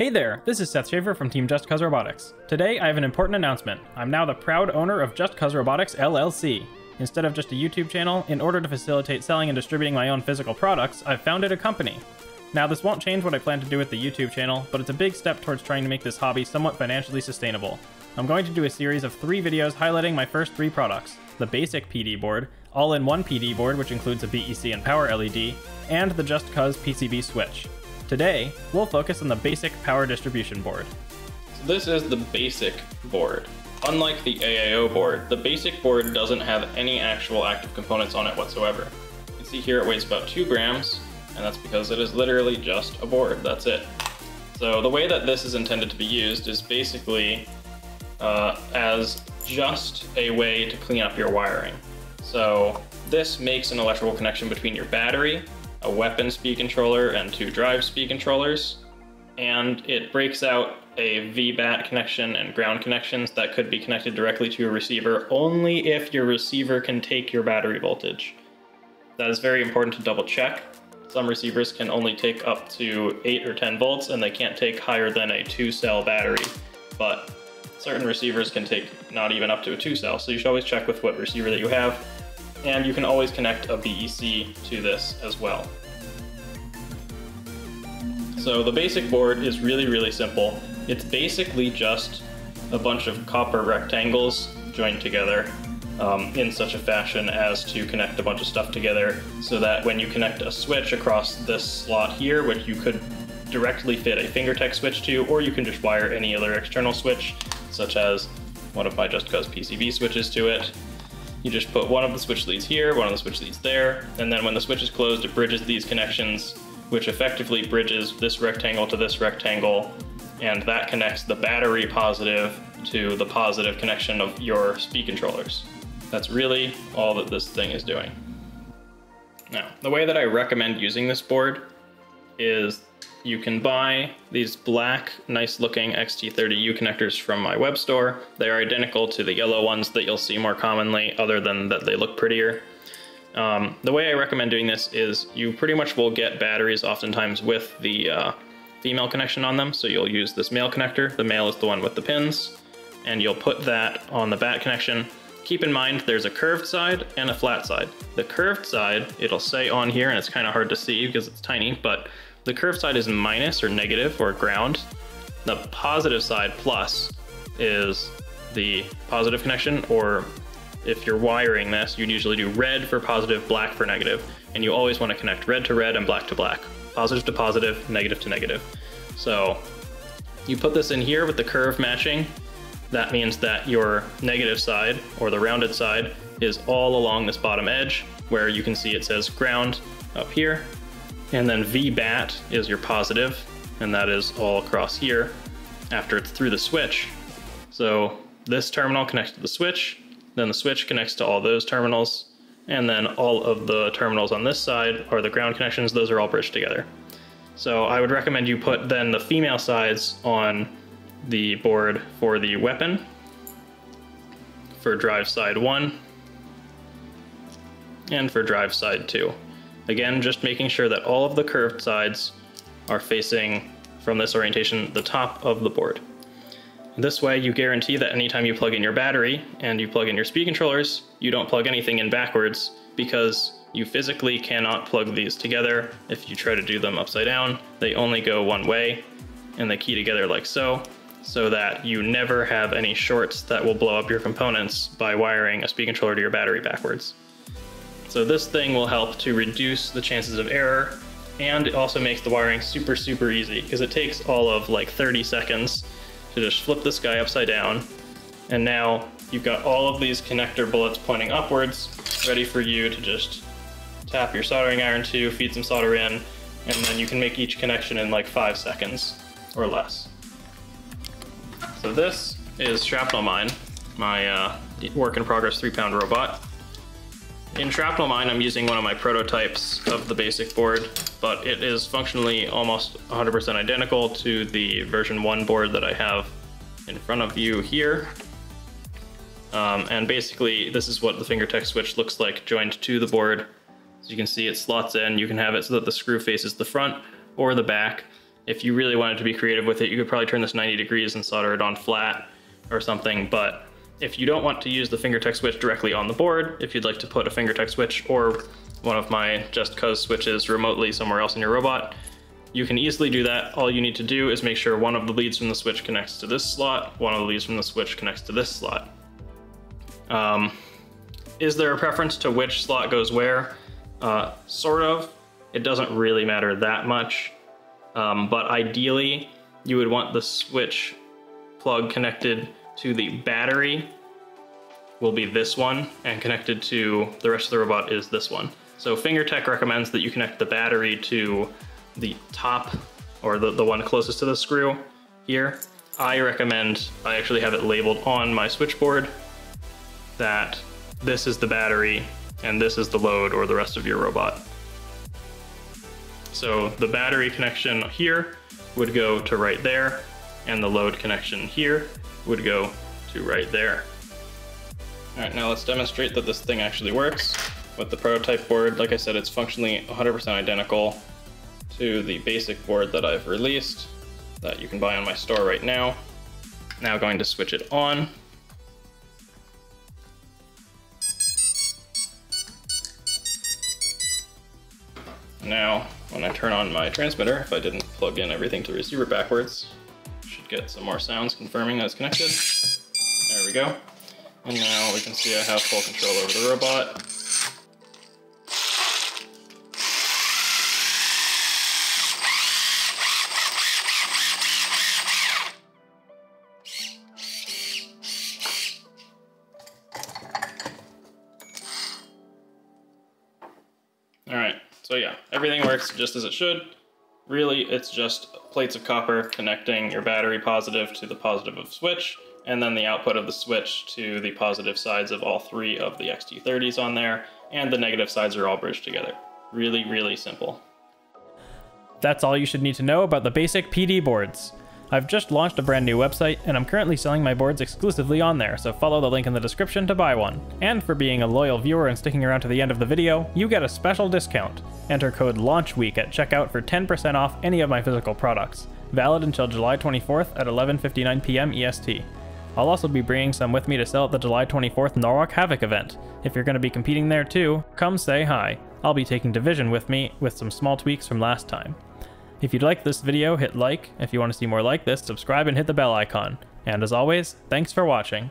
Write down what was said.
Hey there, this is Seth Schaefer from Team Just Cuz Robotics. Today I have an important announcement. I'm now the proud owner of Just Cuz Robotics LLC. Instead of just a YouTube channel, in order to facilitate selling and distributing my own physical products, I've founded a company. Now, this won't change what I plan to do with the YouTube channel, but it's a big step towards trying to make this hobby somewhat financially sustainable. I'm going to do a series of three videos highlighting my first three products the basic PD board, all in one PD board, which includes a BEC and power LED, and the Just Cuz PCB switch. Today, we'll focus on the basic power distribution board. So this is the basic board. Unlike the AIO board, the basic board doesn't have any actual active components on it whatsoever. You can see here it weighs about 2 grams, and that's because it is literally just a board, that's it. So the way that this is intended to be used is basically uh, as just a way to clean up your wiring. So this makes an electrical connection between your battery a weapon speed controller and two drive speed controllers. And it breaks out a VBAT connection and ground connections that could be connected directly to your receiver only if your receiver can take your battery voltage. That is very important to double check. Some receivers can only take up to 8 or 10 volts and they can't take higher than a 2 cell battery. But certain receivers can take not even up to a 2 cell, so you should always check with what receiver that you have and you can always connect a BEC to this as well. So the basic board is really, really simple. It's basically just a bunch of copper rectangles joined together um, in such a fashion as to connect a bunch of stuff together so that when you connect a switch across this slot here, which you could directly fit a FingerTech switch to, or you can just wire any other external switch, such as one of my Just Cuz PCB switches to it, you just put one of the switch leads here, one of the switch leads there, and then when the switch is closed, it bridges these connections, which effectively bridges this rectangle to this rectangle, and that connects the battery positive to the positive connection of your speed controllers. That's really all that this thing is doing. Now, the way that I recommend using this board is you can buy these black, nice looking XT30U connectors from my web store. They are identical to the yellow ones that you'll see more commonly, other than that they look prettier. Um, the way I recommend doing this is you pretty much will get batteries oftentimes with the uh, female connection on them. So you'll use this male connector. The male is the one with the pins. And you'll put that on the bat connection. Keep in mind there's a curved side and a flat side. The curved side, it'll say on here, and it's kind of hard to see because it's tiny, but the curved side is minus or negative or ground. The positive side plus is the positive connection, or if you're wiring this, you'd usually do red for positive, black for negative, and you always want to connect red to red and black to black. Positive to positive, negative to negative. So you put this in here with the curve matching. That means that your negative side, or the rounded side, is all along this bottom edge, where you can see it says ground up here, and then VBAT is your positive, and that is all across here after it's through the switch. So this terminal connects to the switch, then the switch connects to all those terminals, and then all of the terminals on this side are the ground connections, those are all bridged together. So I would recommend you put then the female sides on the board for the weapon for drive side 1 and for drive side 2. Again, just making sure that all of the curved sides are facing from this orientation the top of the board. This way you guarantee that anytime you plug in your battery and you plug in your speed controllers, you don't plug anything in backwards because you physically cannot plug these together. If you try to do them upside down, they only go one way and they key together like so, so that you never have any shorts that will blow up your components by wiring a speed controller to your battery backwards. So this thing will help to reduce the chances of error and it also makes the wiring super, super easy because it takes all of like 30 seconds to just flip this guy upside down. And now you've got all of these connector bullets pointing upwards, ready for you to just tap your soldering iron to, feed some solder in, and then you can make each connection in like five seconds or less. So this is Shrapnel Mine, my uh, work in progress three pound robot. In Shrapnel Mine, I'm using one of my prototypes of the basic board, but it is functionally almost 100% identical to the version 1 board that I have in front of you here. Um, and basically, this is what the FingerTech switch looks like joined to the board. As you can see, it slots in. You can have it so that the screw faces the front or the back. If you really wanted to be creative with it, you could probably turn this 90 degrees and solder it on flat or something, but if you don't want to use the fingertech switch directly on the board, if you'd like to put a fingertech switch or one of my Just Cuz switches remotely somewhere else in your robot, you can easily do that. All you need to do is make sure one of the leads from the switch connects to this slot, one of the leads from the switch connects to this slot. Um, is there a preference to which slot goes where? Uh, sort of. It doesn't really matter that much. Um, but ideally, you would want the switch plug connected to the battery will be this one, and connected to the rest of the robot is this one. So FingerTech recommends that you connect the battery to the top, or the, the one closest to the screw here. I recommend, I actually have it labeled on my switchboard, that this is the battery and this is the load or the rest of your robot. So the battery connection here would go to right there, and the load connection here would go to right there. All right, now let's demonstrate that this thing actually works. With the prototype board, like I said, it's functionally 100% identical to the basic board that I've released that you can buy on my store right now. Now going to switch it on. Now, when I turn on my transmitter, if I didn't plug in everything to the receiver backwards, get some more sounds confirming that it's connected. There we go. And now we can see I have full control over the robot. All right, so yeah, everything works just as it should. Really, it's just plates of copper connecting your battery positive to the positive of switch, and then the output of the switch to the positive sides of all three of the XT30s on there, and the negative sides are all bridged together. Really, really simple. That's all you should need to know about the basic PD boards. I've just launched a brand new website, and I'm currently selling my boards exclusively on there, so follow the link in the description to buy one. And for being a loyal viewer and sticking around to the end of the video, you get a special discount. Enter code LAUNCHWEEK at checkout for 10% off any of my physical products, valid until July 24th at 11.59 p.m. EST. I'll also be bringing some with me to sell at the July 24th Norwalk Havoc event. If you're going to be competing there too, come say hi. I'll be taking Division with me with some small tweaks from last time. If you'd like this video, hit like. If you want to see more like this, subscribe and hit the bell icon. And as always, thanks for watching.